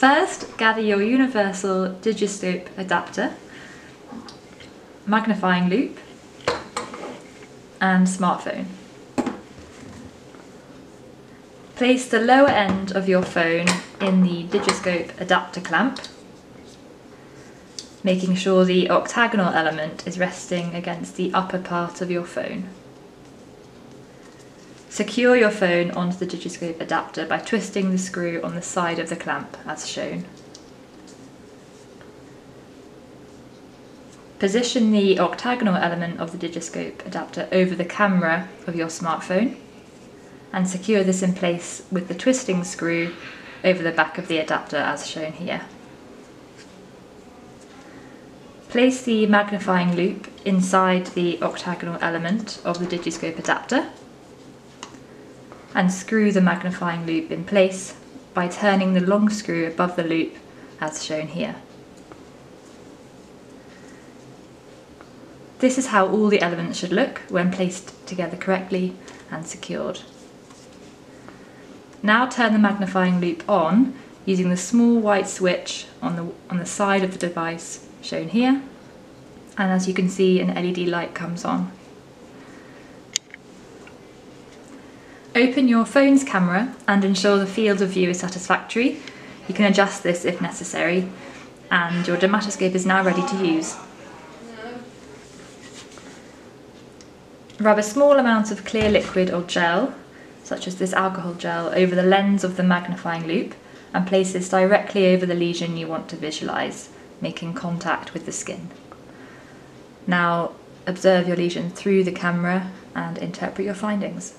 First, gather your universal Digiscope adapter, magnifying loupe, and smartphone. Place the lower end of your phone in the Digiscope adapter clamp, making sure the octagonal element is resting against the upper part of your phone. Secure your phone onto the Digiscope adapter by twisting the screw on the side of the clamp as shown. Position the octagonal element of the Digiscope adapter over the camera of your smartphone and secure this in place with the twisting screw over the back of the adapter as shown here. Place the magnifying loupe inside the octagonal element of the Digiscope adapter and screw the magnifying loupe in place by turning the long screw above the loupe as shown here. This is how all the elements should look when placed together correctly and secured. Now turn the magnifying loupe on using the small white switch on the, on the side of the device shown here and as you can see an LED light comes on. Open your phone's camera and ensure the field of view is satisfactory. You can adjust this if necessary and your dermatoscope is now ready to use. Rub a small amount of clear liquid or gel, such as this alcohol gel, over the lens of the magnifying loupe and place this directly over the lesion you want to visualise, making contact with the skin. Now observe your lesion through the camera and interpret your findings.